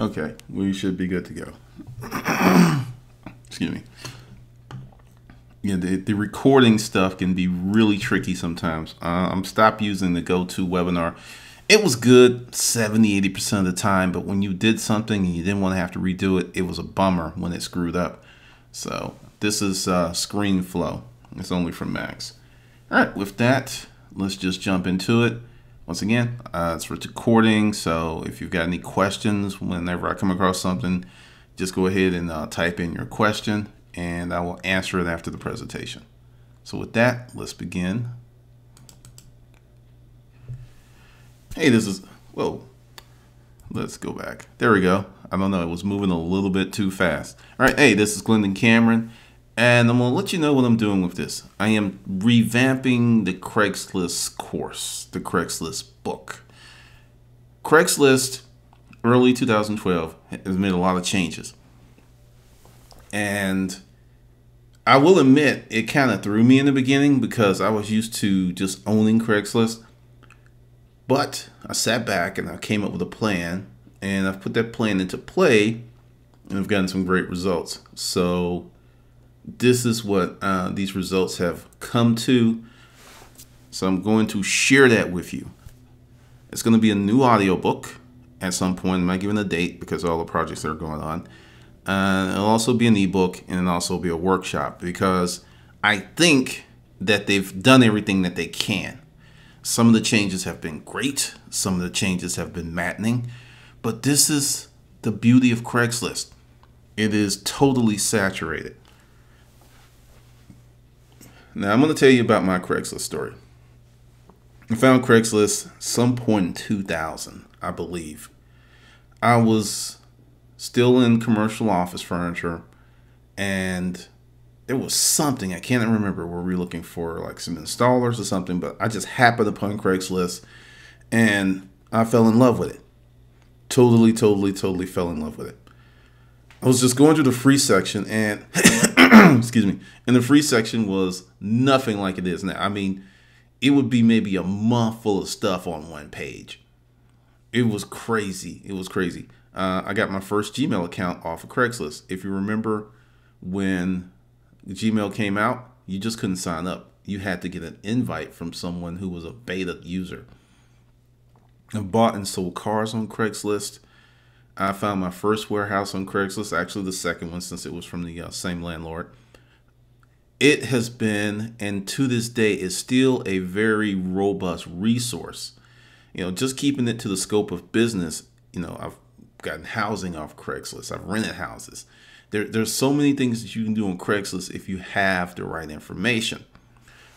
Okay, we should be good to go. Excuse me. Yeah, the, the recording stuff can be really tricky sometimes. Uh, I'm stop using the GoToWebinar. It was good 70, 80% of the time, but when you did something and you didn't want to have to redo it, it was a bummer when it screwed up. So this is uh, ScreenFlow. It's only from Macs. All right, with that, let's just jump into it. Once again, uh, it's for recording, so if you've got any questions whenever I come across something, just go ahead and uh, type in your question and I will answer it after the presentation. So with that, let's begin. Hey, this is, whoa, let's go back. There we go. I don't know, it was moving a little bit too fast. All right, hey, this is Glendon Cameron. And I'm going to let you know what I'm doing with this. I am revamping the Craigslist course, the Craigslist book. Craigslist, early 2012, has made a lot of changes. And I will admit, it kind of threw me in the beginning because I was used to just owning Craigslist. But I sat back and I came up with a plan, and I've put that plan into play, and I've gotten some great results. So this is what uh, these results have come to. So I'm going to share that with you. It's going to be a new audiobook at some point. I'm not giving a date because all the projects that are going on. Uh, it'll also be an ebook and it'll also be a workshop because I think that they've done everything that they can. Some of the changes have been great. Some of the changes have been maddening. But this is the beauty of Craigslist. It is totally saturated. Now I'm going to tell you about my Craigslist story. I found Craigslist some point in 2000, I believe. I was still in commercial office furniture, and there was something I can't remember. Were we looking for like some installers or something? But I just happened upon Craigslist, and I fell in love with it. Totally, totally, totally fell in love with it. I was just going through the free section, and excuse me, and the free section was nothing like it is now. I mean, it would be maybe a month full of stuff on one page. It was crazy. It was crazy. Uh, I got my first Gmail account off of Craigslist. If you remember when Gmail came out, you just couldn't sign up. You had to get an invite from someone who was a beta user. I bought and sold cars on Craigslist. I found my first warehouse on Craigslist, actually the second one since it was from the uh, same landlord. It has been, and to this day, is still a very robust resource. You know, just keeping it to the scope of business. You know, I've gotten housing off Craigslist. I've rented houses. There, there's so many things that you can do on Craigslist if you have the right information.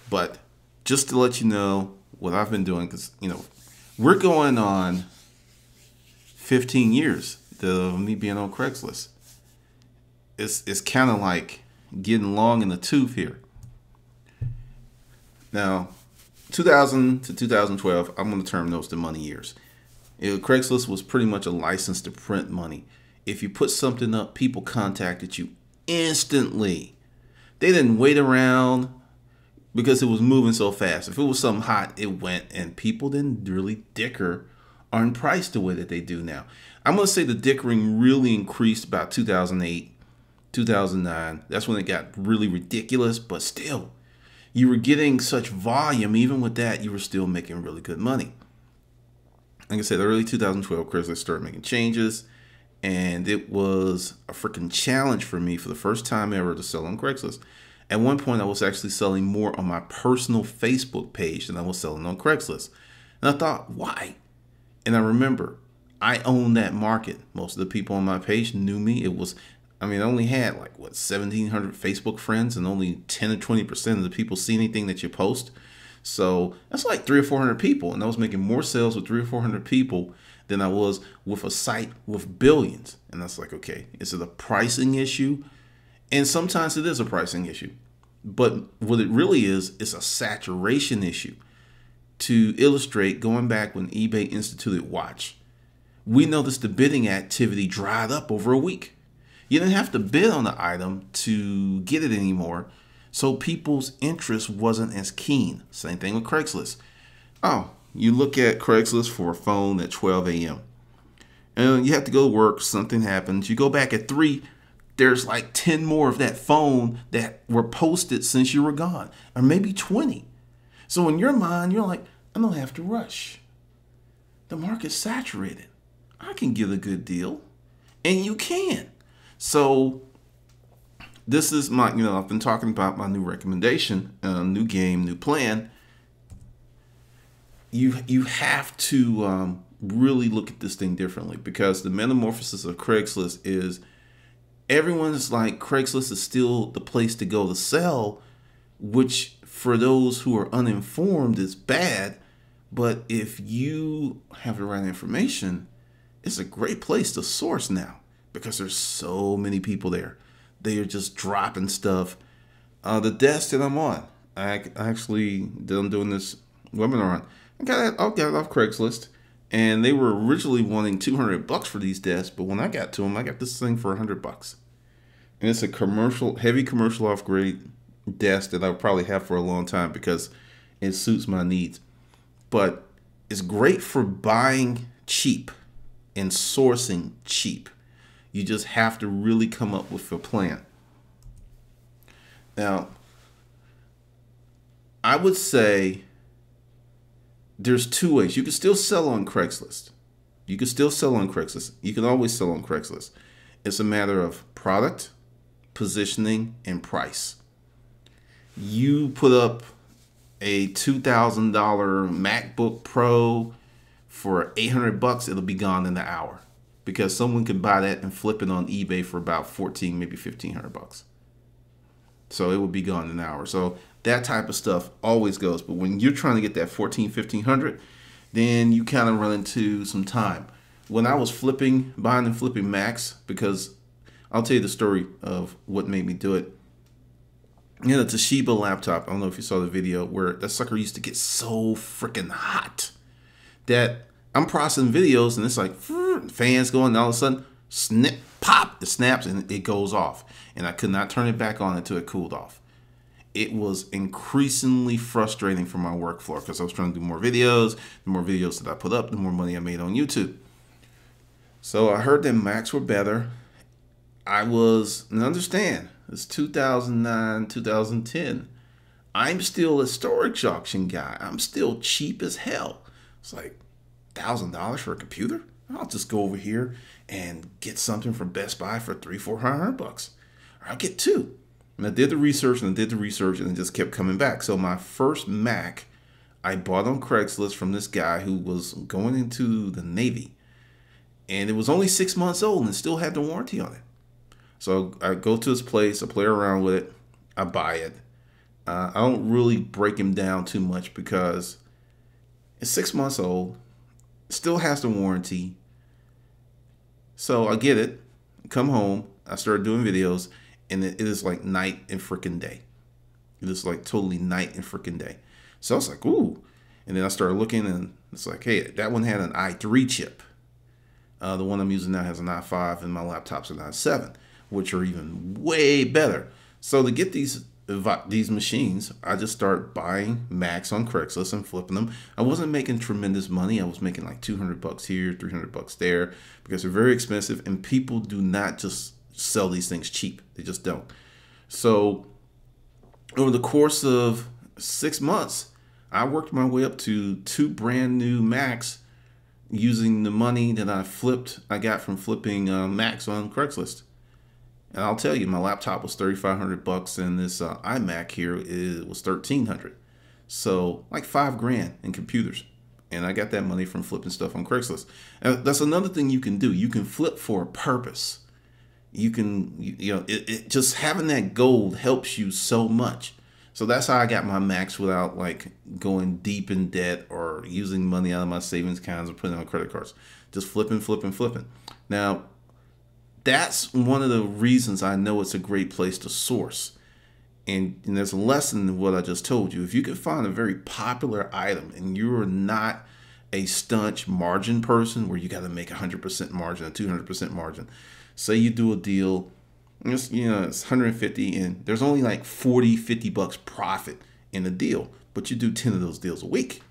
But just to let you know what I've been doing, because you know, we're going on 15 years of me being on Craigslist. It's it's kind of like getting long in the tooth here. Now, 2000 to 2012, I'm going to term those the money years. It, Craigslist was pretty much a license to print money. If you put something up, people contacted you instantly. They didn't wait around because it was moving so fast. If it was something hot, it went, and people didn't really dicker on price the way that they do now. I'm going to say the dickering really increased about 2008, 2009. That's when it got really ridiculous, but still, you were getting such volume. Even with that, you were still making really good money. Like I said, early 2012, Craigslist started making changes, and it was a freaking challenge for me for the first time ever to sell on Craigslist. At one point, I was actually selling more on my personal Facebook page than I was selling on Craigslist. And I thought, why? And I remember I owned that market. Most of the people on my page knew me. It was, I mean, I only had like what 1,700 Facebook friends, and only 10 or 20 percent of the people see anything that you post. So that's like three or 400 people, and I was making more sales with three or 400 people than I was with a site with billions. And that's like, okay, is it a pricing issue? And sometimes it is a pricing issue, but what it really is is a saturation issue. To illustrate, going back when eBay instituted Watch we noticed the bidding activity dried up over a week. You didn't have to bid on the item to get it anymore, so people's interest wasn't as keen. Same thing with Craigslist. Oh, you look at Craigslist for a phone at 12 a.m. and you have to go to work, something happens. You go back at three, there's like 10 more of that phone that were posted since you were gone, or maybe 20. So in your mind, you're like, I don't have to rush. The market's saturated. I can get a good deal. And you can. So this is my, you know, I've been talking about my new recommendation, uh, new game, new plan. You you have to um, really look at this thing differently because the metamorphosis of Craigslist is everyone's like Craigslist is still the place to go to sell, which for those who are uninformed is bad. But if you have the right information, it's a great place to source now because there's so many people there. They are just dropping stuff. Uh, the desk that I'm on, I actually that I'm doing this webinar on, I got it, I got it off Craigslist and they were originally wanting 200 bucks for these desks but when i got to them i got this thing for 100 bucks and it's a commercial heavy commercial off grade desk that i'll probably have for a long time because it suits my needs but it's great for buying cheap and sourcing cheap you just have to really come up with a plan now i would say there's two ways. You can still sell on Craigslist. You can still sell on Craigslist. You can always sell on Craigslist. It's a matter of product, positioning, and price. You put up a $2,000 MacBook Pro for 800 bucks, it'll be gone in an hour because someone can buy that and flip it on eBay for about 14, maybe 1500 bucks. So it would be gone in an hour. So that type of stuff always goes. But when you're trying to get that 14, 1500, then you kind of run into some time. When I was flipping, buying and flipping Macs, because I'll tell you the story of what made me do it. Know, the Toshiba laptop, I don't know if you saw the video where that sucker used to get so freaking hot that I'm processing videos and it's like fans going, and all of a sudden, snip, pop, it snaps and it goes off. And I could not turn it back on until it cooled off it was increasingly frustrating for my workflow because I was trying to do more videos. The more videos that I put up, the more money I made on YouTube. So I heard that Macs were better. I was, and understand, it's 2009, 2010. I'm still a storage auction guy. I'm still cheap as hell. It's like $1,000 for a computer? I'll just go over here and get something from Best Buy for three, four hundred bucks. Or I'll get two. And I did the research and I did the research and it just kept coming back. So my first Mac I bought on Craigslist from this guy who was going into the Navy. And it was only six months old and still had the warranty on it. So I go to his place, I play around with it, I buy it. Uh, I don't really break him down too much because it's six months old, still has the warranty. So I get it, come home, I start doing videos, and it is like night and freaking day. It is like totally night and freaking day. So I was like, ooh. And then I started looking and it's like, hey, that one had an i3 chip. Uh, the one I'm using now has an i5 and my laptop's an i7, which are even way better. So to get these these machines, I just start buying Macs on Craigslist and flipping them. I wasn't making tremendous money. I was making like 200 bucks here, 300 bucks there because they're very expensive and people do not just sell these things cheap. They just don't. So over the course of six months, I worked my way up to two brand new Macs using the money that I flipped, I got from flipping uh, Macs on Craigslist. And I'll tell you, my laptop was 3,500 bucks, and this uh, iMac here is, was 1,300. So like five grand in computers. And I got that money from flipping stuff on Craigslist. And that's another thing you can do. You can flip for a purpose you can you, know it, it, just having that gold helps you so much so that's how i got my Macs without like going deep in debt or using money out of my savings accounts or putting on credit cards just flipping flipping flipping now that's one of the reasons i know it's a great place to source and, and there's a lesson in what i just told you if you can find a very popular item and you're not a staunch margin person where you got to make 100% margin a 200% margin say you do a deal, it's, you know, it's 150 and there's only like 40, 50 bucks profit in the deal, but you do 10 of those deals a week.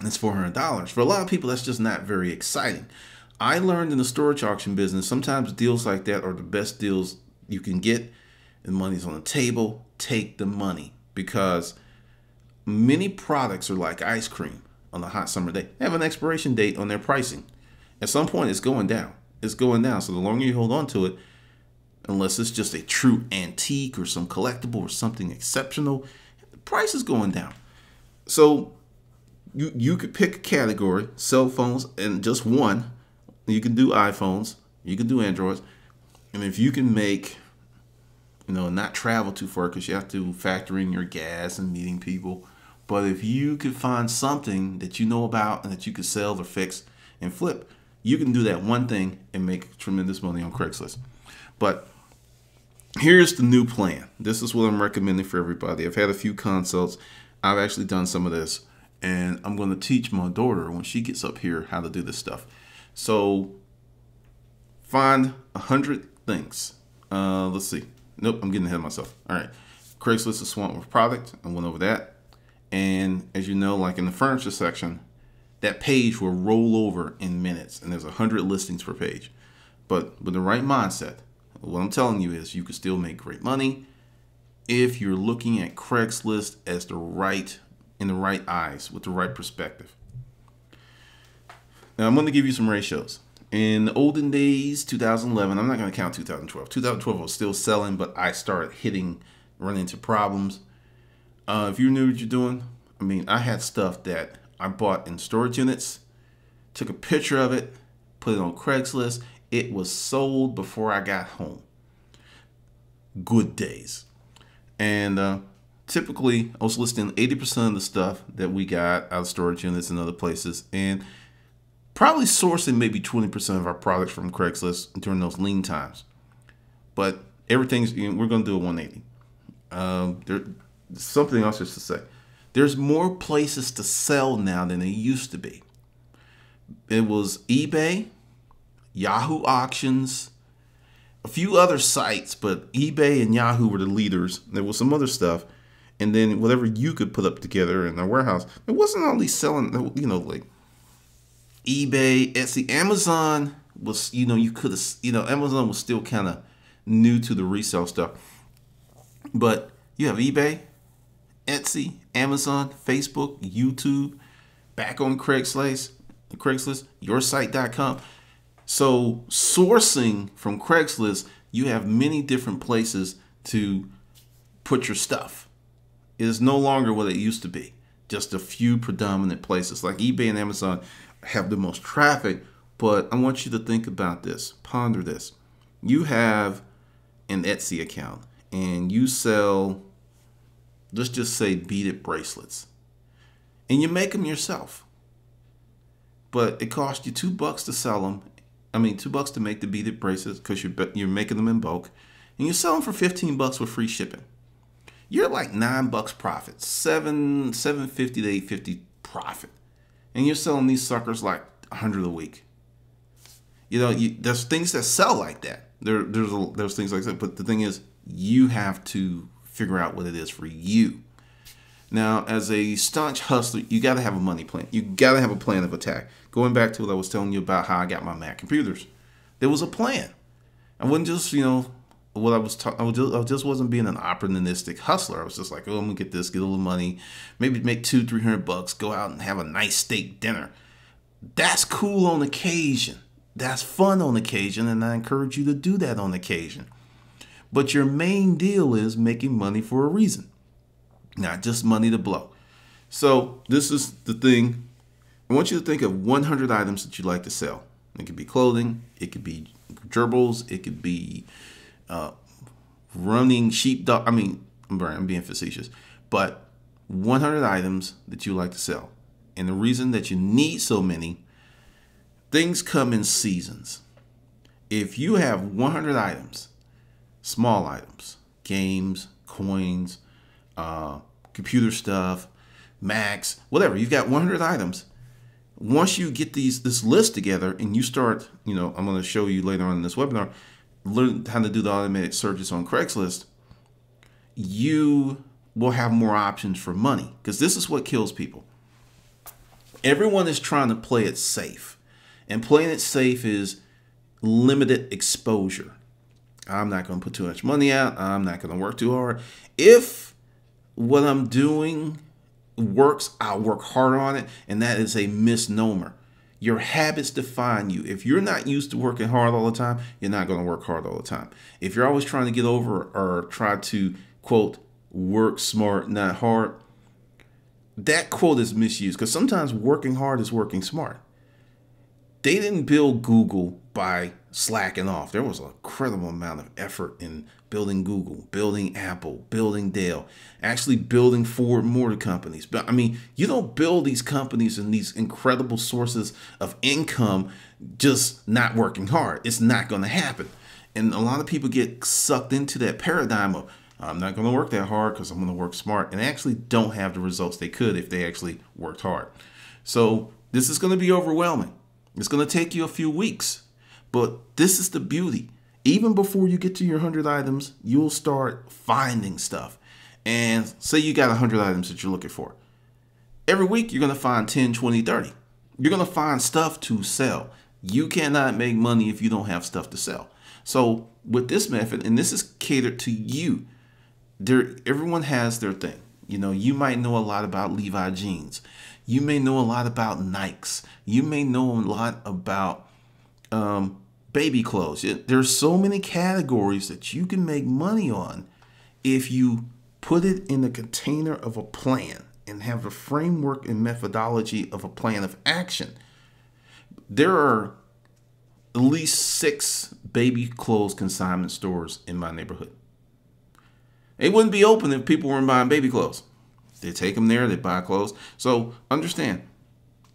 It's $400. For a lot of people, that's just not very exciting. I learned in the storage auction business, sometimes deals like that are the best deals you can get. The money's on the table. Take the money because many products are like ice cream on a hot summer day. They have an expiration date on their pricing. At some point, it's going down. It's going down. So the longer you hold on to it, unless it's just a true antique or some collectible or something exceptional, the price is going down. So you you could pick a category, cell phones, and just one. You can do iPhones, you can do Androids, and if you can make, you know, not travel too far because you have to factor in your gas and meeting people. But if you could find something that you know about and that you could sell or fix and flip, you can do that one thing and make tremendous money on Craigslist. But here's the new plan. This is what I'm recommending for everybody. I've had a few consults. I've actually done some of this, and I'm going to teach my daughter when she gets up here how to do this stuff. So find a hundred things. Uh, let's see. Nope, I'm getting ahead of myself. All right. Craigslist is swamped with product. I went over that. And as you know, like in the furniture section, that page will roll over in minutes and there's a hundred listings per page. But with the right mindset, what I'm telling you is you can still make great money if you're looking at Craigslist as the right in the right eyes with the right perspective. Now I'm going to give you some ratios. In the olden days, 2011, I'm not going to count 2012. 2012 was still selling, but I started hitting, running into problems. Uh, if you knew what you're doing, I mean, I had stuff that I bought in storage units, took a picture of it, put it on Craigslist. It was sold before I got home. Good days. And uh, typically, I was listing 80% of the stuff that we got out of storage units and other places. And probably sourcing maybe 20% of our products from Craigslist during those lean times. But everything's, you know, we're going to do a 180. Um, there, something else just to say. There's more places to sell now than there used to be. It was eBay, Yahoo Auctions, a few other sites, but eBay and Yahoo were the leaders. There was some other stuff. And then whatever you could put up together in a warehouse, it wasn't only selling, you know, like eBay, Etsy, Amazon was, you know, you could have, you know, Amazon was still kind of new to the resale stuff. But you have eBay, Etsy, Amazon, Facebook, YouTube, back on Craigslist, Craigslist, yoursite.com. So sourcing from Craigslist, you have many different places to put your stuff. It is no longer what it used to be. Just a few predominant places like eBay and Amazon have the most traffic, but I want you to think about this, ponder this. You have an Etsy account and you sell, let's just say, beaded bracelets, and you make them yourself. But it costs you two bucks to sell them. I mean, two bucks to make the beaded bracelets because you're you're making them in bulk, and you sell them for fifteen bucks with free shipping. You're like nine bucks profit, seven seven fifty to eight fifty profit and you're selling these suckers like a hundred a week. You know, you, there's things that sell like that. There, there's a, there's things like that. But the thing is, you have to figure out what it is for you. Now, as a staunch hustler, you got to have a money plan. You got to have a plan of attack. Going back to what I was telling you about how I got my Mac computers, there was a plan. I wasn't just, you know, what I was talking, I, just, I just wasn't being an opportunistic hustler. I was just like, oh, I'm gonna get this, get a little money, maybe make two, three hundred bucks, go out and have a nice steak dinner. That's cool on occasion. That's fun on occasion, and I encourage you to do that on occasion. But your main deal is making money for a reason, not just money to blow. So this is the thing. I want you to think of 100 items that you like to sell. It could be clothing, it could be gerbils, it could be uh, running sheepdog. I mean, I'm, being facetious, but 100 items that you like to sell. And the reason that you need so many, things come in seasons. If you have 100 items, small items, games, coins, uh, computer stuff, Macs, whatever, you've got 100 items. Once you get these this list together and you start, you know, I'm going to show you later on in this webinar, learn how to do the automated searches on Craigslist, you will have more options for money because this is what kills people. Everyone is trying to play it safe. And playing it safe is limited exposure. I'm not going to put too much money out. I'm not going to work too hard. If what I'm doing works, I'll work harder on it. And that is a misnomer. Your habits define you. If you're not used to working hard all the time, you're not going to work hard all the time. If you're always trying to get over or try to, quote, work smart, not hard, that quote is misused because sometimes working hard is working smart. They didn't build Google by slacking off. There was an incredible amount of effort in building Google, building Apple, building Dell, actually building Ford Motor companies. But I mean, you don't build these companies and these incredible sources of income just not working hard. It's not going to happen. And a lot of people get sucked into that paradigm of I'm not going to work that hard because I'm going to work smart and actually don't have the results they could if they actually worked hard. So this is going to be overwhelming. It's going to take you a few weeks but this is the beauty. Even before you get to your 100 items, you'll start finding stuff. And say you got 100 items that you're looking for. Every week, you're going to find 10, 20, 30. You're going to find stuff to sell. You cannot make money if you don't have stuff to sell. So, with this method, and this is catered to you, there everyone has their thing. You know, you might know a lot about Levi jeans. You may know a lot about Nikes. You may know a lot about um, baby clothes. There's so many categories that you can make money on if you put it in the container of a plan and have the framework and methodology of a plan of action. There are at least six baby clothes consignment stores in my neighborhood. They wouldn't be open if people weren't buying baby clothes. They take them there, they buy clothes. So understand,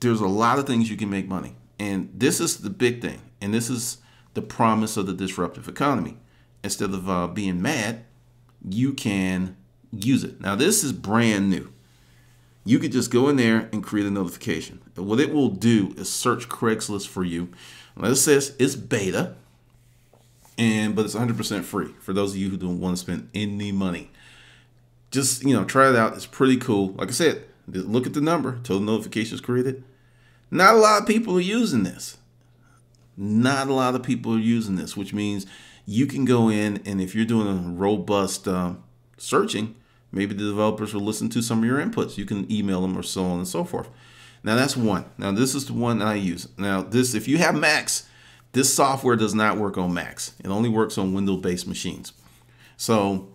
there's a lot of things you can make money. And this is the big thing. And this is the promise of the disruptive economy. Instead of uh, being mad, you can use it. Now, this is brand new. You could just go in there and create a notification. What it will do is search Craigslist for you. Now, it says it's beta, and but it's 100% free for those of you who don't want to spend any money. Just you know, try it out. It's pretty cool. Like I said, look at the number until the notifications created. Not a lot of people are using this. Not a lot of people are using this, which means you can go in and if you're doing a robust uh, searching, maybe the developers will listen to some of your inputs. You can email them or so on and so forth. Now that's one. Now this is the one I use. Now this, if you have Macs, this software does not work on Macs. It only works on Windows-based machines. So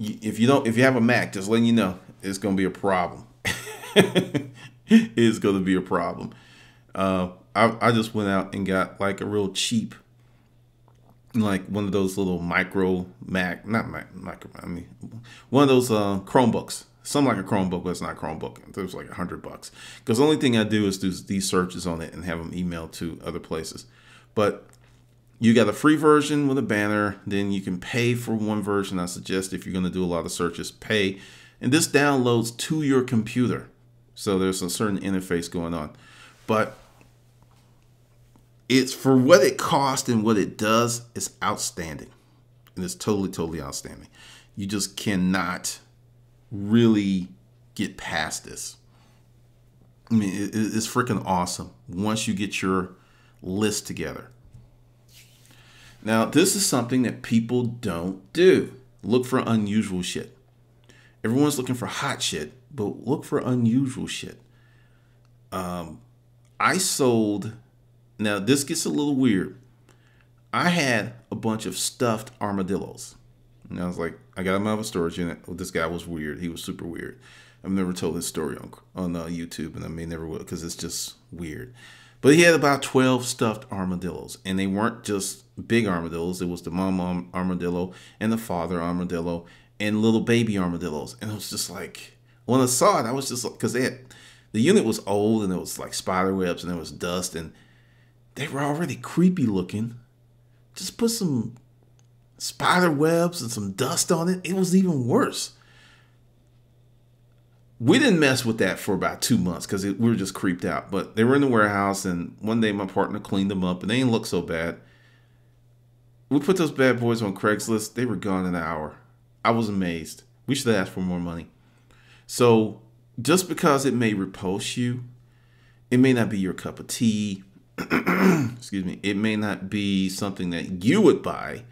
if you don't, if you have a Mac, just letting you know, it's going to be a problem. it's going to be a problem. Uh, I, I just went out and got like a real cheap, like one of those little micro Mac, not Mac, micro, I mean, one of those uh, Chromebooks. Something like a Chromebook, but it's not Chromebook. It was like a hundred bucks. Because the only thing I do is do these searches on it and have them emailed to other places. But you got a free version with a banner. Then you can pay for one version. I suggest if you're going to do a lot of searches, pay. And this downloads to your computer. So there's a certain interface going on. But it's for what it costs and what it does, it's outstanding. And it's totally, totally outstanding. You just cannot really get past this. I mean, it's freaking awesome once you get your list together. Now, this is something that people don't do. Look for unusual shit. Everyone's looking for hot shit, but look for unusual shit. Um, I sold now, this gets a little weird. I had a bunch of stuffed armadillos. And I was like, I got them out of a storage unit. this guy was weird. He was super weird. I've never told this story on on uh, YouTube, and I may never will because it's just weird. But he had about 12 stuffed armadillos, and they weren't just big armadillos. It was the mom armadillo and the father armadillo and little baby armadillos. And it was just like, when I saw it, I was just like, because the unit was old and it was like spider webs and there was dust. And they were already creepy looking. Just put some spider webs and some dust on it. It was even worse. We didn't mess with that for about two months because we were just creeped out. But they were in the warehouse, and one day my partner cleaned them up, and they didn't look so bad. We put those bad boys on Craigslist. They were gone in an hour. I was amazed. We should have asked for more money. So just because it may repulse you, It may not be your cup of tea. Excuse me. It may not be something that you would buy.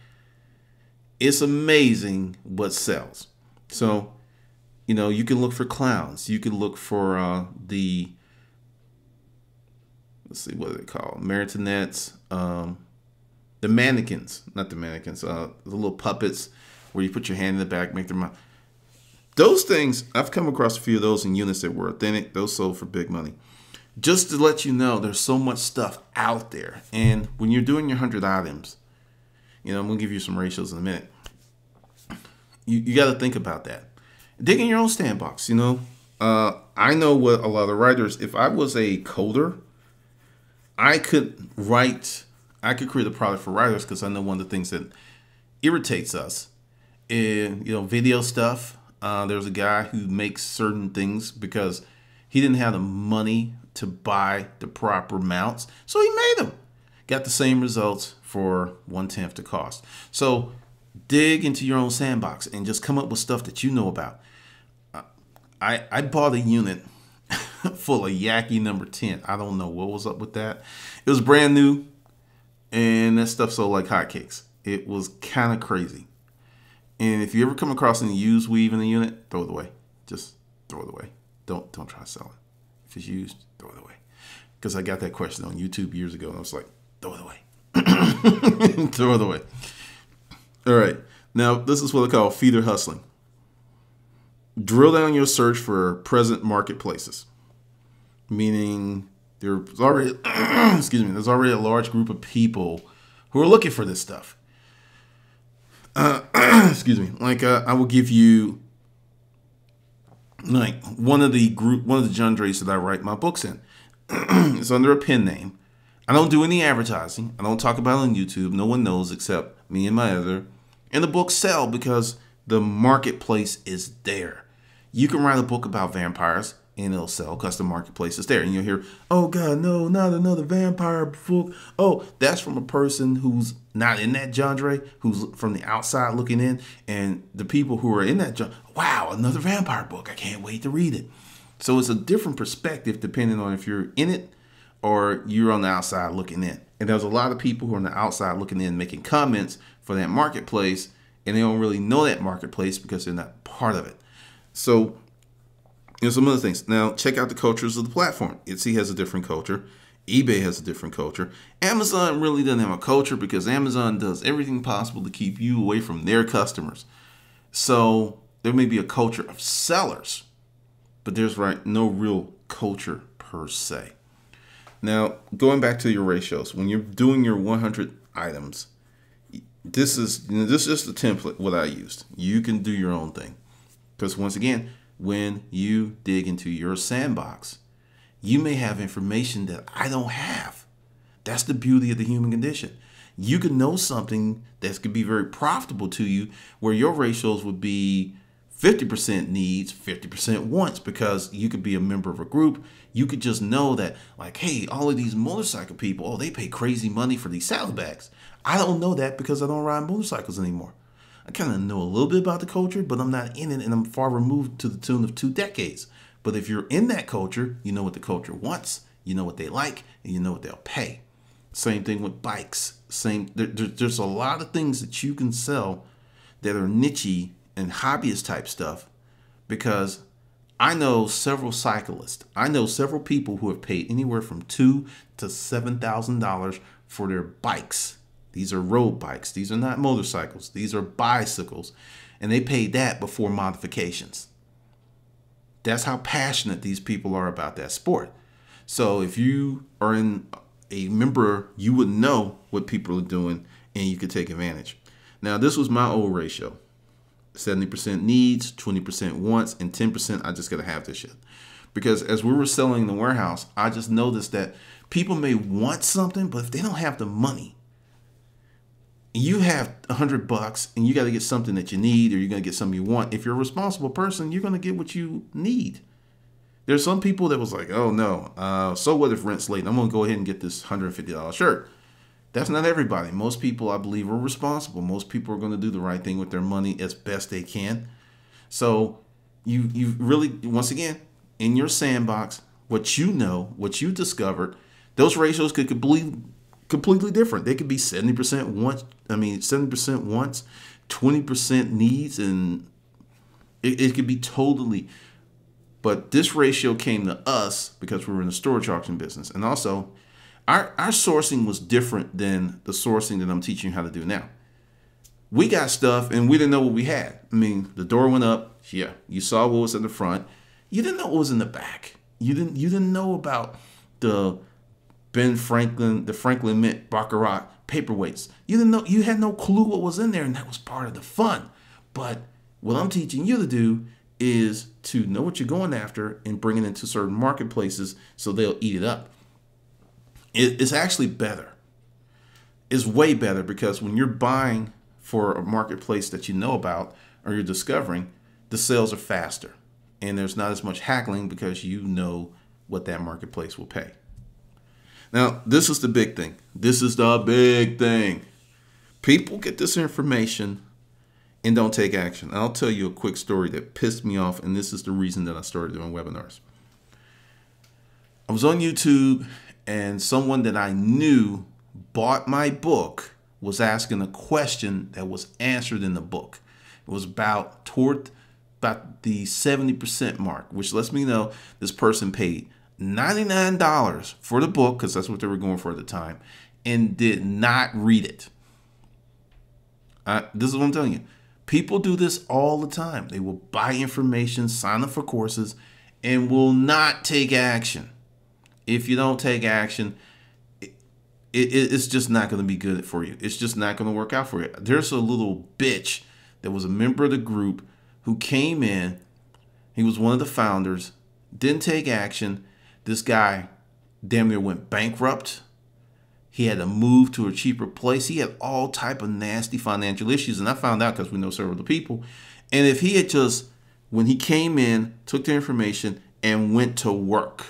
It's amazing what sells. So, you know, you can look for clowns. You can look for uh, the let's see what are they called marionettes um, the mannequins not the mannequins uh, the little puppets where you put your hand in the back make them those things i've come across a few of those in units that were authentic those sold for big money just to let you know there's so much stuff out there. And when you're doing your 100 items you know i'm gonna give you some ratios in a minute. You, you got to think about that. Dig in your own sandbox you know? Uh, i know what a lot of writers if i was a coder I could write, I could create a product for writers because I know one of the things that irritates us in you know video stuff. Uh, there's a guy who makes certain things because he didn't have the money to buy the proper mounts, so he made them. Got the same results for one tenth the cost. So dig into your own sandbox and just come up with stuff that you know about. Uh, I I bought a unit full of Yaki number 10. I don't know what was up with that. It was brand new and that stuff sold like hotcakes. It was kind of crazy. And if you ever come across any used weave in the unit, throw it away. Just throw it away. Don't don't try to sell it. If it's used, throw it away. Because I got that question on YouTube years ago and I was like, throw it away. throw it away. All right. Now, this is what I call feeder hustling. Drill down your search for present marketplaces meaning there's already excuse me there's already a large group of people who are looking for this stuff uh, excuse me like uh, i will give you like one of the group one of the genres that i write my books in. It's under a pen name. I don't do any advertising. I don't talk about it on youtube. No one knows except me and my editor and the books sell because the marketplace is there. You can write a book about vampires and it'll sell custom marketplaces there. And you'll hear, oh God, no, not another vampire book. Oh, that's from a person who's not in that genre, who's from the outside looking in. And the people who are in that genre, wow, another vampire book. I can't wait to read it. So it's a different perspective depending on if you're in it or you're on the outside looking in. And there's a lot of people who are on the outside looking in making comments for that marketplace and they don't really know that marketplace because they're not part of it. So and some other things. Now, check out the cultures of the platform. Etsy has a different culture. eBay has a different culture. Amazon really doesn't have a culture because Amazon does everything possible to keep you away from their customers. So there may be a culture of sellers, but there's right no real culture per se. Now, going back to your ratios, when you're doing your 100 items, this is you know, this is just the template what I used. You can do your own thing because once again, when you dig into your sandbox. You may have information that I don't have. That's the beauty of the human condition. You could know something that could be very profitable to you where your ratios would be 50% needs, 50% wants because you could be a member of a group. You could just know that, like, hey, all of these motorcycle people, oh, they pay crazy money for these saddlebags. I don't know that because I don't ride motorcycles anymore. I kind of know a little bit about the culture, but I'm not in it and I'm far removed to the tune of two decades. But if you're in that culture, you know what the culture wants, you know what they like, and you know what they'll pay. Same thing with bikes. Same. There, there, there's a lot of things that you can sell that are nichey and hobbyist type stuff because I know several cyclists. I know several people who have paid anywhere from two to seven thousand dollars for their bikes these are road bikes. These are not motorcycles. These are bicycles. And they paid that before modifications. That's how passionate these people are about that sport. So if you are in a member, you would know what people are doing and you could take advantage. Now, this was my old ratio 70% needs, 20% wants, and 10% I just got to have this shit. Because as we were selling in the warehouse, I just noticed that people may want something, but if they don't have the money, you have a hundred bucks and you got to get something that you need or you're going to get something you want. If you're a responsible person you're going to get what you need. There's some people that was like oh no uh, so what if rent's late? I'm going to go ahead and get this $150 shirt. That's not everybody. Most people i believe are responsible. Most people are going to do the right thing with their money as best they can. So you you really once again in your sandbox what you know, what you discovered, those ratios could completely completely different. They could be 70% once, I mean 70% once, 20% needs, and it, it could be totally but this ratio came to us because we were in the storage auction business. And also, our, our sourcing was different than the sourcing that I'm teaching you how to do now. We got stuff and we didn't know what we had. I mean, the door went up. Yeah, you saw what was in the front. You didn't know what was in the back. You didn't you didn't know about the Ben Franklin, the Franklin Mint Baccarat paperweights. You didn't know you had no clue what was in there, and that was part of the fun. But what I'm teaching you to do is to know what you're going after and bring it into certain marketplaces so they'll eat it up. it's actually better. It's way better because when you're buying for a marketplace that you know about or you're discovering, the sales are faster and there's not as much haggling because you know what that marketplace will pay. Now, this is the big thing. This is the big thing. People get this information and don't take action. I'll tell you a quick story that pissed me off, and this is the reason that I started doing webinars. I was on YouTube, and someone that I knew bought my book was asking a question that was answered in the book. It was about toward about the 70% mark, which lets me know this person paid $99 for the book, because that's what they were going for at the time, and did not read it. This is what I'm telling you. People do this all the time. They will buy information, sign up for courses, and will not take action. If you don't take action, it, it, it's just not going to be good for you. It's just not going to work out for you. There's a little bitch that was a member of the group who came in. He was one of the founders, didn't take action. This guy damn near went bankrupt he had to move to a cheaper place. He had all type of nasty financial issues, and I found out because we know several of the people. And if he had just, when he came in, took the information and went to work,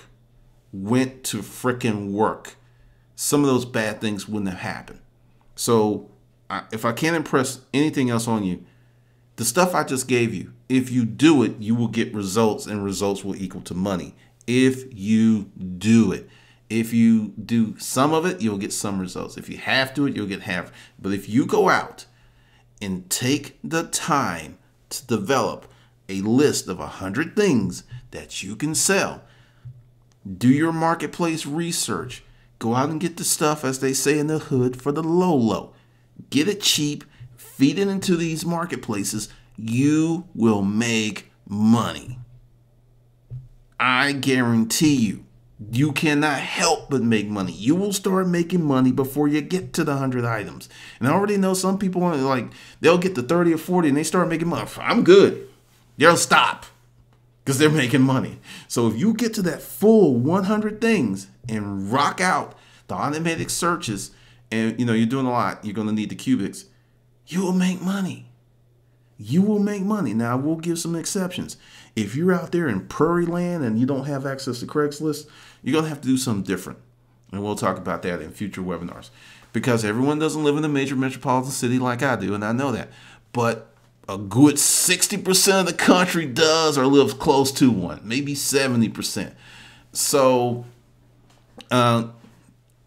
went to freaking work, some of those bad things wouldn't have happened. So, I, if I can't impress anything else on you, the stuff I just gave you, if you do it, you will get results, and results will equal to money. If you do it. If you do some of it, you'll get some results. If you have to it, you'll get half. But if you go out and take the time to develop a list of 100 things that you can sell, do your marketplace research, go out and get the stuff, as they say in the hood, for the low low. Get it cheap, feed it into these marketplaces. You will make money. I guarantee you you cannot help but make money. You will start making money before you get to the 100 items. And I already know some people like they'll get to 30 or 40 and they start making money. I'm good. They'll stop because they're making money. So if you get to that full 100 things and rock out the automatic searches and you know you're doing a lot, you're going to need the cubics, you will make money. You will make money. Now, we'll give some exceptions. If you're out there in prairie land and you don't have access to Craigslist, you're going to have to do something different. And we'll talk about that in future webinars because everyone doesn't live in a major metropolitan city like I do, and I know that. But a good 60% of the country does or lives close to one, maybe 70%. So uh,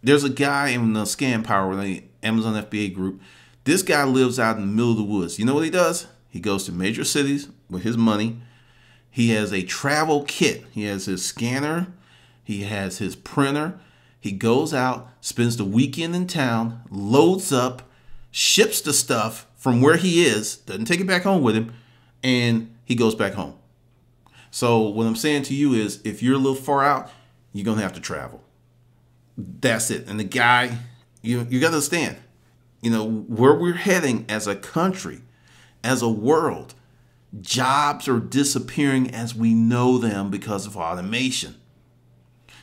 there's a guy in the ScanPower, the Amazon FBA group. This guy lives out in the middle of the woods. You know what he does? He goes to major cities with his money. He has a travel kit. He has his scanner he has his printer. He goes out, spends the weekend in town, loads up, ships the stuff from where he is, doesn't take it back home with him, and he goes back home. So what I'm saying to you is if you're a little far out, you're gonna have to travel. That's it. And the guy, you you gotta understand, you know, where we're heading as a country, as a world, jobs are disappearing as we know them because of automation.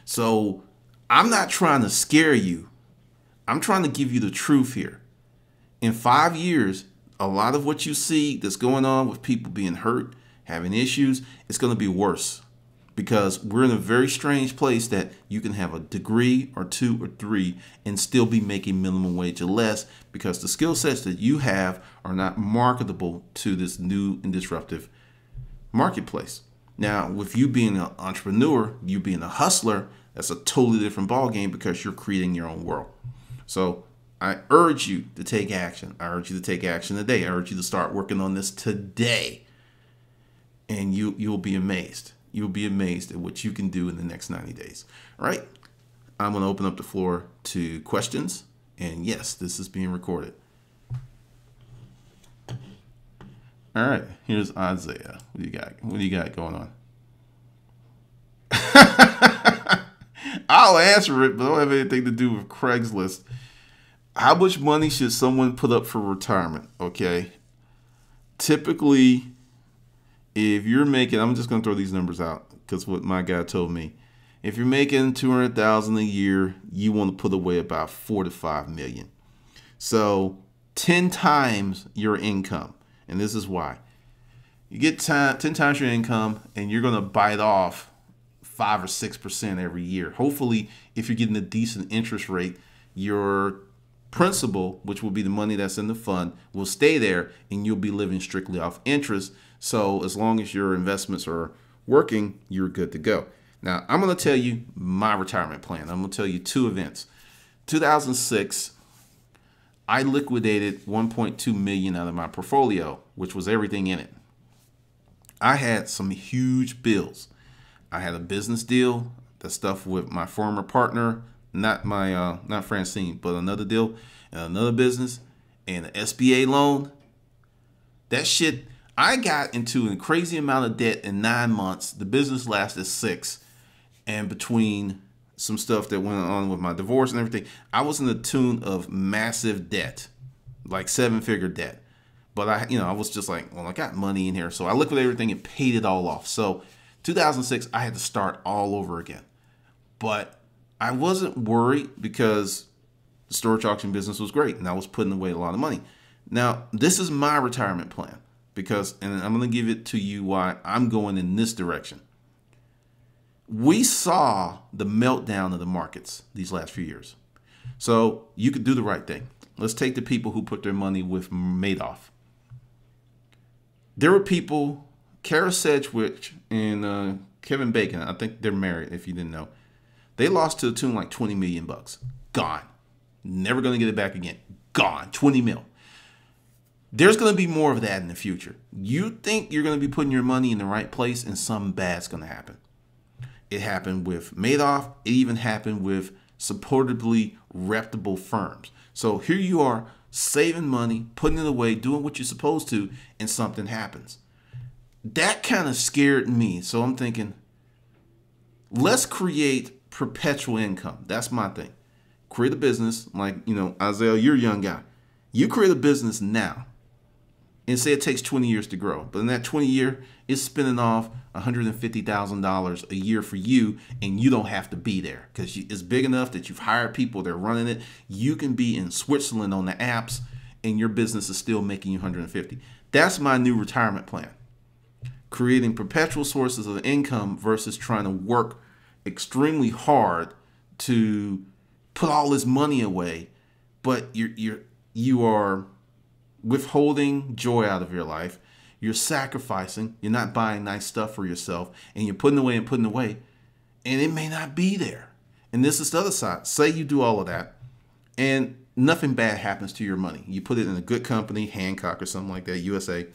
So I'm not trying to scare you. I'm trying to give you the truth here. In five years, a lot of what you see that's going on with people being hurt, having issues, it's going to be worse because we're in a very strange place that you can have a degree or two or three and still be making minimum wage or less because the skill sets that you have are not marketable to this new and disruptive marketplace. Now, with you being an entrepreneur, you being a hustler, that's a totally different ball game because you're creating your own world. So I urge you to take action. I urge you to take action today. I urge you to start working on this today. And you you'll be amazed. You'll be amazed at what you can do in the next 90 days. All right? I'm going to open up the floor to questions. And yes, this is being recorded. All right, here's Isaiah. What do you got? What do you got going on? I'll answer it, but I don't have anything to do with Craigslist. How much money should someone put up for retirement? Okay. Typically, if you're making, I'm just going to throw these numbers out because what my guy told me. If you're making 200,000 a year, you want to put away about 4 to 5 million. So, 10 times your income. And this is why. You get 10, 10 times your income and you're going to bite off 5 or 6% every year. Hopefully, if you're getting a decent interest rate, your principal, which will be the money that's in the fund, will stay there and you'll be living strictly off interest. So, as long as your investments are working, you're good to go. Now, I'm going to tell you my retirement plan. I'm going to tell you two events. 2006, I liquidated 1.2 million out of my portfolio, which was everything in it. I had some huge bills. I had a business deal, the stuff with my former partner, not my uh, not Francine, but another deal and another business and an SBA loan. That shit I got into a crazy amount of debt in nine months. The business lasted six. And between some stuff that went on with my divorce and everything, I was in the tune of massive debt, like seven figure debt. But I, you know, I was just like, well, I got money in here. So I liquidated everything and paid it all off. So 2006, I had to start all over again. But I wasn't worried because the storage auction business was great and I was putting away a lot of money. Now, this is my retirement plan because, and I'm going to give it to you why I'm going in this direction. We saw the meltdown of the markets these last few years. So you could do the right thing. Let's take the people who put their money with Madoff. There were people, Kyra Sedgwick and uh, Kevin Bacon, I think they're married if you didn't know. They lost to the tune like 20 million bucks. Gone. Never going to get it back again. Gone. 20 mil. There's going to be more of that in the future. You think you're going to be putting your money in the right place and something bad's going to happen. It happened with Madoff. It even happened with supportably reputable firms. So here you are saving money, putting it away, doing what you're supposed to, and something happens. That kind of scared me. So I'm thinking, let's create perpetual income. That's my thing. Create a business like, you know, Isaiah, you're a young guy. You create a business now and say it takes 20 years to grow. But in that 20 year, it's spinning off $150,000 a year for you, and you don't have to be there because it's big enough that you've hired people, they're running it. You can be in Switzerland on the Alps, and your business is still making you 150. That's my new retirement plan. Creating perpetual sources of income versus trying to work extremely hard to put all this money away, but you're you're you are withholding joy out of your life. You're sacrificing. You're not buying nice stuff for yourself, and you're putting away and putting away, and it may not be there. And this is the other side. Say you do all of that, and nothing bad happens to your money. You put it in a good company, Hancock or something like that, USA.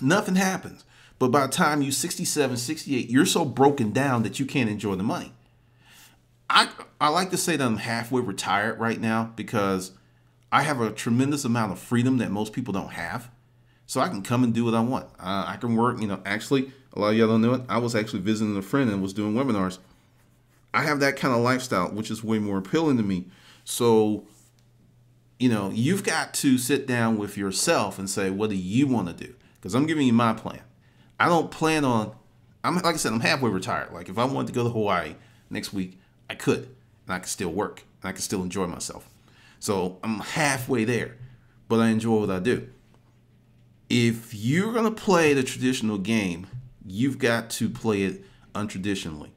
Nothing happens. But by the time you're 67, 68, you're so broken down that you can't enjoy the money. I I like to say that I'm halfway retired right now because I have a tremendous amount of freedom that most people don't have. So I can come and do what I want. Uh, I can work, you know, actually, a lot of y'all don't know it. I was actually visiting a friend and was doing webinars. I have that kind of lifestyle, which is way more appealing to me. So, you know, you've got to sit down with yourself and say, what do you want to do? Because I'm giving you my plan. I don't plan on, I'm like I said, I'm halfway retired. Like if I wanted to go to Hawaii next week, I could, and I could still work, and I could still enjoy myself. So I'm halfway there, but I enjoy what I do. If you're going to play the traditional game, you've got to play it untraditionally.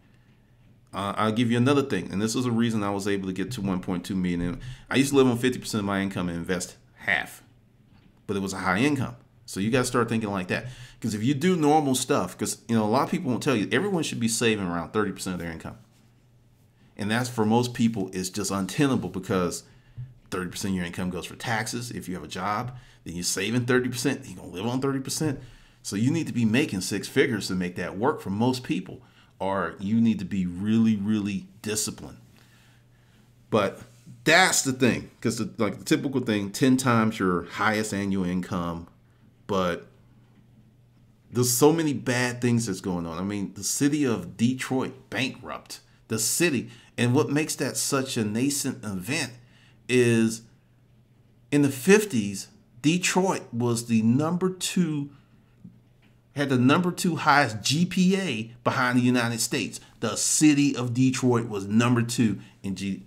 Uh, I'll give you another thing, and this is a reason I was able to get to 1.2 million. I used to live on 50% of my income and invest half, but it was a high income. So you got to start thinking like that. Because if you do normal stuff, because you know a lot of people won't tell you, everyone should be saving around thirty percent of their income, and that's for most people is just untenable because thirty percent of your income goes for taxes. If you have a job, then you're saving thirty percent. You're gonna live on thirty percent. So you need to be making six figures to make that work for most people, or you need to be really, really disciplined. But that's the thing, because like the typical thing, ten times your highest annual income, but there's so many bad things that's going on. I mean, the city of Detroit bankrupt. The city, and what makes that such a nascent event is in the 50s, Detroit was the number two had the number two highest GPA behind the United States. The city of Detroit was number two in G.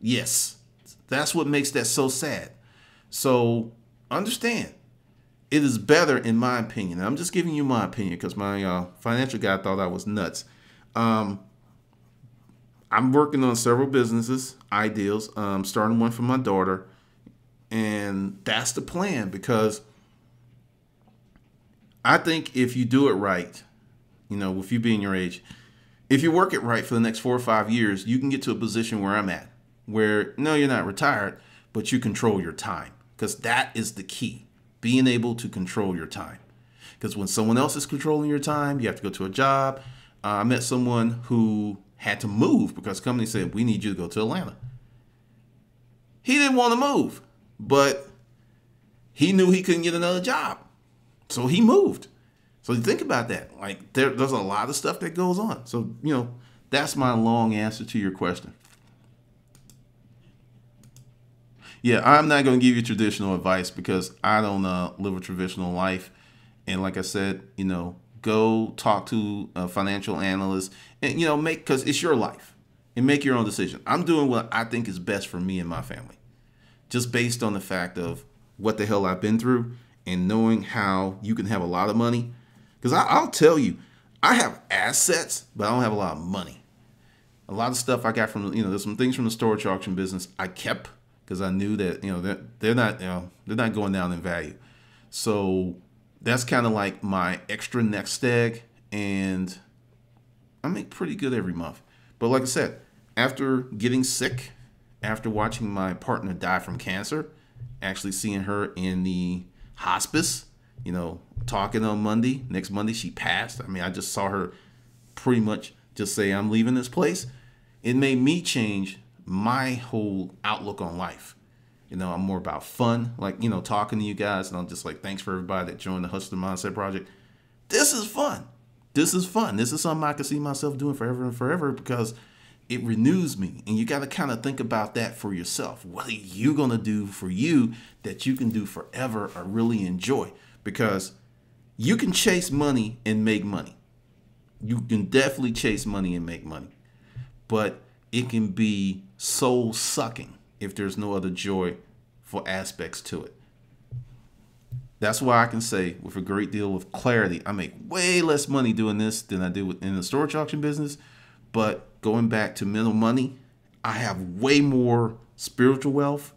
Yes, that's what makes that so sad. So understand, it is better in my opinion. I'm just giving you my opinion because my uh, financial guy thought I was nuts. Um, I'm working on several businesses, ideals, um, starting one for my daughter, and that's the plan because I think if you do it right, you know, with you being your age, if you work it right for the next four or five years, you can get to a position where I'm at, where no, you're not retired, but you control your time because that is the key being able to control your time. Because when someone else is controlling your time, you have to go to a job. Uh, I met someone who had to move because company said, We need you to go to Atlanta. He didn't want to move, but he knew he couldn't get another job. So he moved. So you think about that. Like there, there's a lot of stuff that goes on. So, you know, that's my long answer to your question. Yeah, I'm not going to give you traditional advice because I don't uh, live a traditional life. And like I said, you know, go talk to a financial analyst and, you know, make, because it's your life and make your own decision. I'm doing what I think is best for me and my family, just based on the fact of what the hell I've been through and knowing how you can have a lot of money. Because I'll tell you, I have assets, but I don't have a lot of money. A lot of stuff I got from, you know, there's some things from the storage auction business I kept because I knew that you know they're, they're not you know they're not going down in value. So that's kind of like my extra next egg, and I make pretty good every month. But like I said, after getting sick, after watching my partner die from cancer, actually seeing her in the hospice, you know, talking on Monday, next Monday she passed. I mean, I just saw her pretty much just say, I'm leaving this place. It made me change my whole outlook on life. You know, I'm more about fun, like, you know, talking to you guys. And I'm just like, thanks for everybody that joined the Hustler Mindset Project. This is fun. This is fun. This is something I can see myself doing forever and forever because it renews me. And you got to kind of think about that for yourself. What are you going to do for you that you can do forever or really enjoy? Because you can chase money and make money. You can definitely chase money and make money. But it can be soul sucking if there's no other joy for aspects to it. That's why I can say with a great deal of clarity, I make way less money doing this than I do in the storage auction business. But going back to mental money, I have way more spiritual wealth,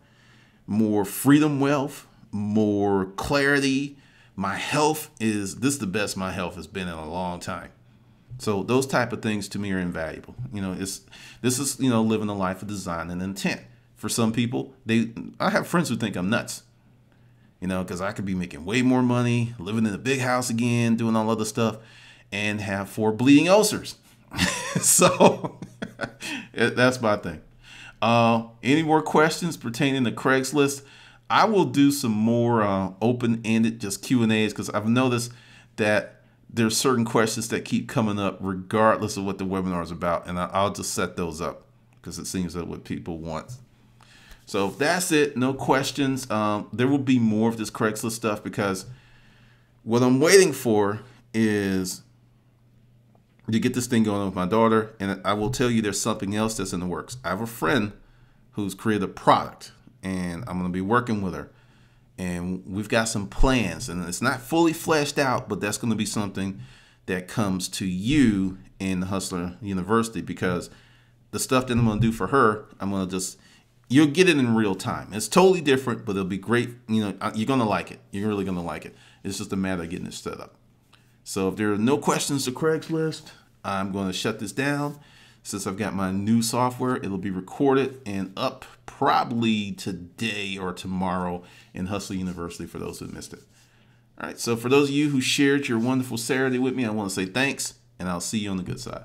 more freedom wealth, more clarity. My health is this is the best my health has been in a long time. So those type of things to me are invaluable. You know, it's this is you know living a life of design and intent. For some people, they I have friends who think I'm nuts. You know, because I could be making way more money, living in a big house again, doing all other stuff, and have four bleeding ulcers. so that's my thing. Uh, any more questions pertaining to Craigslist? I will do some more uh, open-ended, just Q and A's, because I've noticed that there's certain questions that keep coming up regardless of what the webinar is about and i'll just set those up because it seems that what people want so if that's it no questions. Um, there will be more of this craigslist stuff because what i'm waiting for is to get this thing going with my daughter and i will tell you there's something else that's in the works. I have a friend who's created a product and i'm going to be working with her. And we've got some plans and it's not fully fleshed out but that's going to be something that comes to you in the hustler university because the stuff that i'm going to do for her i'm going to just you'll get it in real time it's totally different but it'll be great you know uh, you're to like it you're really to like it It's just a matter of getting it set up. So if there are no questions to Craigslist, I'm to shut this down. Since I've got my new software, it'll be recorded and up probably today or tomorrow in Hustle University for those who missed it. All right, so for those of you who shared your wonderful Saturday with me, I want to say thanks, and I'll see you on the good side.